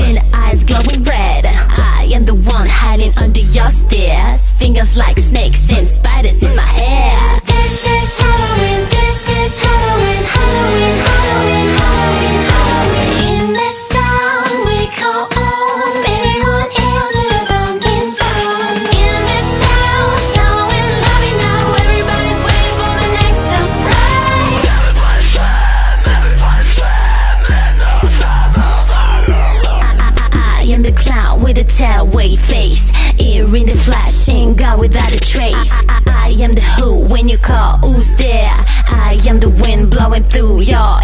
and eyes glowing red. I am the one hiding under your stairs. Fingers like snakes and spiders in my with a face Ear in the flash, ain't got without a trace I, I, I am the who when you call, who's there? I am the wind blowing through your